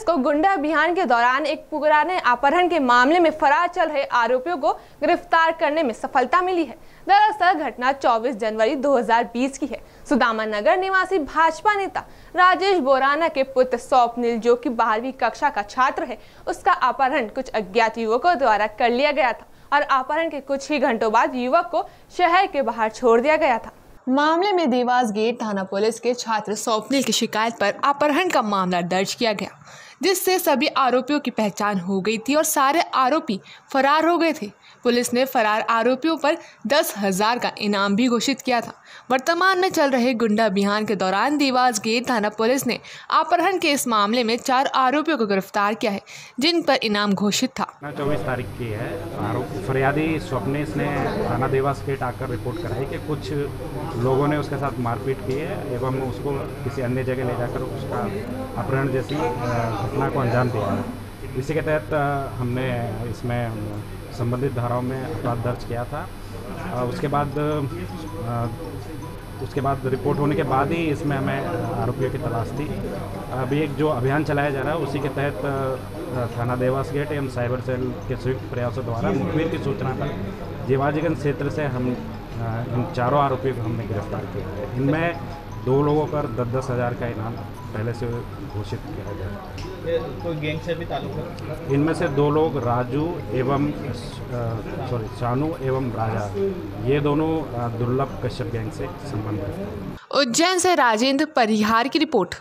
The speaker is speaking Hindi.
गुंडा अभियान के दौरान एक पुराने अपहरण के मामले में फरार चल रहे आरोपियों को गिरफ़्तार करने में सफलता मिली है। दरअसल घटना 24 जनवरी 2020 की है। सुदामा नगर निवासी भाजपा नेता राजेश बोराना के पुत्र स्वप्निल जो कि बारहवीं कक्षा का छात्र है, उसका अपहरण कुछ अज्ञात युवकों द्वारा कर लिया गया था और अपहरण के कुछ ही घंटों बाद युवक को शहर के बाहर छोड़ दिया गया था। मामले में देवास गेट थाना पुलिस के छात्र स्वप्निल की शिकायत पर अपहरण का मामला दर्ज किया गया। जिससे सभी आरोपियों की पहचान हो गई थी और सारे आरोपी फरार हो गए थे। पुलिस ने फरार आरोपियों पर दस हज़ार का इनाम भी घोषित किया था। वर्तमान में चल रहे गुंडा अभियान के दौरान देवास गेट थाना पुलिस ने अपहरण के इस मामले में चार आरोपियों को गिरफ़्तार किया है, जिन पर इनाम घोषित था। चौबीस तारीख की है। फरियादी स्वप्नेश ने थाना देवास गेट आकर रिपोर्ट कराई कि कुछ लोगों ने उसके साथ मारपीट की है एवं उसको किसी अन्य जगह ले जाकर उसका अपहरण जैसी घटना को अंजाम दिया है। इसी के तहत हमने इसमें संबंधित धाराओं में अपराध दर्ज किया था। उसके बाद उसके बाद रिपोर्ट होने के बाद ही इसमें हमें आरोपियों की तलाश थी। अभी एक जो अभियान चलाया जा रहा है, उसी के तहत थाना देवास गेट एवं साइबर सेल के संयुक्त प्रयासों द्वारा मुखबिर की सूचना पर जीवाजीगंज क्षेत्र से हम इन चारों आरोपियों को हमने गिरफ़्तार किया है। इनमें दो लोगों पर दस दस हज़ार का इनाम पहले से घोषित किया गया। कोई गैंग से भी ताल्लुक है? इनमें से दो लोग राजू एवं सॉरी शानू एवं राजा। ये दोनों दुर्लभ कश्यप गैंग से संबंधित उज्जैन से राजेंद्र परिहार की रिपोर्ट।